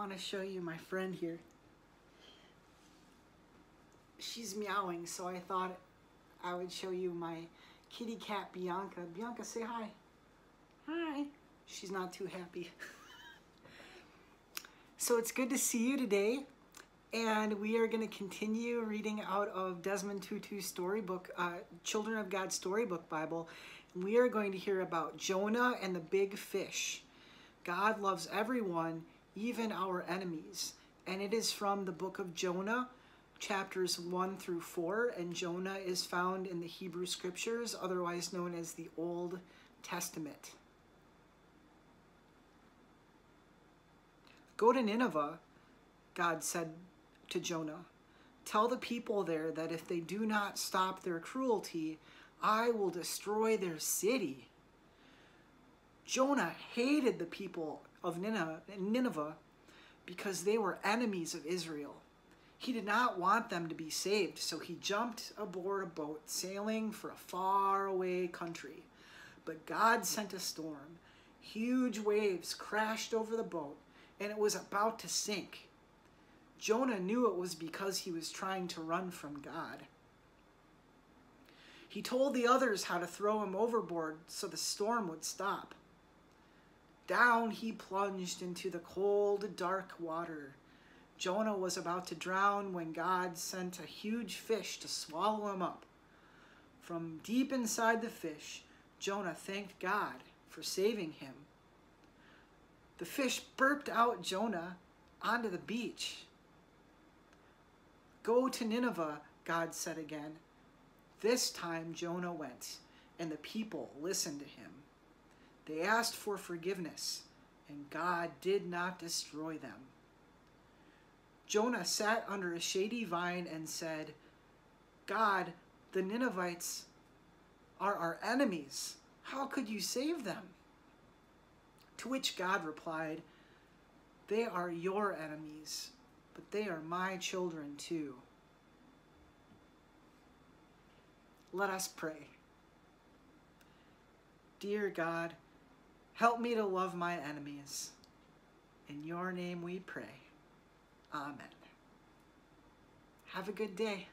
want to show you my friend here. She's meowing, so I thought I would show you my kitty cat, Bianca. Bianca, say hi. Hi. She's not too happy. so it's good to see you today. And we are going to continue reading out of Desmond Tutu's storybook, uh, Children of God Storybook Bible. We are going to hear about Jonah and the big fish. God loves everyone, even our enemies. And it is from the book of Jonah, chapters 1 through 4. And Jonah is found in the Hebrew Scriptures, otherwise known as the Old Testament. Go to Nineveh, God said to Jonah. Tell the people there that if they do not stop their cruelty, I will destroy their city. Jonah hated the people of Nineveh because they were enemies of Israel. He did not want them to be saved, so he jumped aboard a boat sailing for a faraway country. But God sent a storm. Huge waves crashed over the boat, and it was about to sink. Jonah knew it was because he was trying to run from God. He told the others how to throw him overboard so the storm would stop. Down he plunged into the cold, dark water. Jonah was about to drown when God sent a huge fish to swallow him up. From deep inside the fish, Jonah thanked God for saving him. The fish burped out Jonah onto the beach. Go to Nineveh, God said again. This time Jonah went, and the people listened to him. They asked for forgiveness, and God did not destroy them. Jonah sat under a shady vine and said, God, the Ninevites are our enemies. How could you save them? To which God replied, They are your enemies, but they are my children too. Let us pray. Dear God, help me to love my enemies. In your name we pray. Amen. Have a good day.